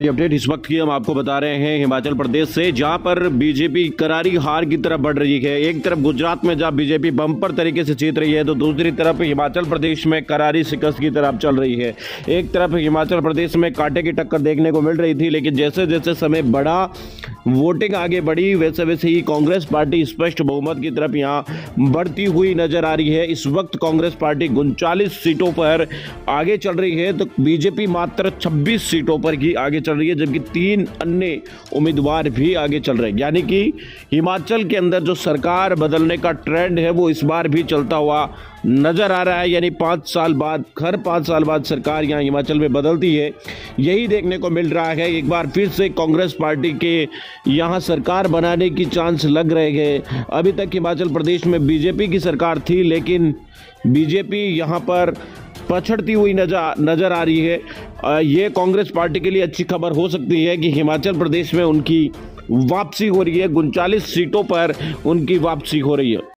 ये अपडेट इस वक्त की हम आपको बता रहे हैं हिमाचल प्रदेश से, जहाँ पर बीजेपी करारी हार की तरफ़ बढ़ रही है। एक तरफ़ गुजरात में जहाँ बीजेपी बम्पर तरीके से जीत रही है तो दूसरी तरफ़ हिमाचल प्रदेश में करारी शिकस्त की तरफ़ चल रही है। एक तरफ़ हिमाचल प्रदेश में कांटे की टक्कर देखने को मिल रही थी, लेकिन जैसे जैसे समय बढ़ा वोटिंग आगे बढ़ी वैसे वैसे ही कांग्रेस पार्टी स्पष्ट बहुमत की तरफ़ यहाँ बढ़ती हुई नज़र आ रही है। इस वक्त कांग्रेस पार्टी उनचालीस सीटों पर आगे चल रही है तो बीजेपी मात्र 26 सीटों पर ही आगे चल रही है, जबकि तीन अन्य उम्मीदवार भी आगे चल रहे हैं। यानी कि हिमाचल के अंदर जो सरकार बदलने का ट्रेंड है, वो इस बार भी चलता हुआ नज़र आ रहा है, यानी पाँच साल बाद, हर पाँच साल बाद सरकार यहाँ हिमाचल में बदलती है। यही देखने को मिल रहा है, एक बार फिर से कांग्रेस पार्टी के यहाँ सरकार बनाने की चांस लग रहे हैं। अभी तक हिमाचल प्रदेश में बीजेपी की सरकार थी, लेकिन बीजेपी यहाँ पर पछड़ती हुई नज़र नज़र आ रही है। ये कांग्रेस पार्टी के लिए अच्छी खबर हो सकती है कि हिमाचल प्रदेश में उनकी वापसी हो रही है, उनचालीस सीटों पर उनकी वापसी हो रही है।